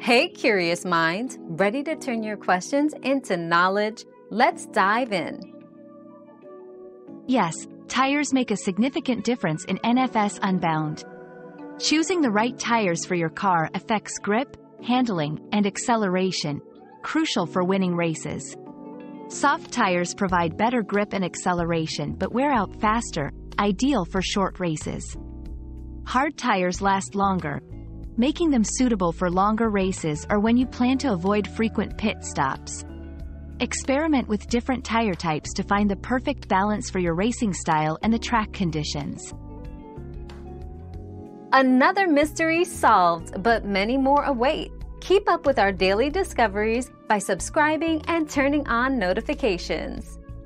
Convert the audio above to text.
Hey, curious minds, ready to turn your questions into knowledge? Let's dive in. Yes, tires make a significant difference in NFS Unbound. Choosing the right tires for your car affects grip, handling, and acceleration, crucial for winning races. Soft tires provide better grip and acceleration but wear out faster, ideal for short races. Hard tires last longer, making them suitable for longer races or when you plan to avoid frequent pit stops. Experiment with different tire types to find the perfect balance for your racing style and the track conditions. Another mystery solved, but many more await. Keep up with our daily discoveries by subscribing and turning on notifications.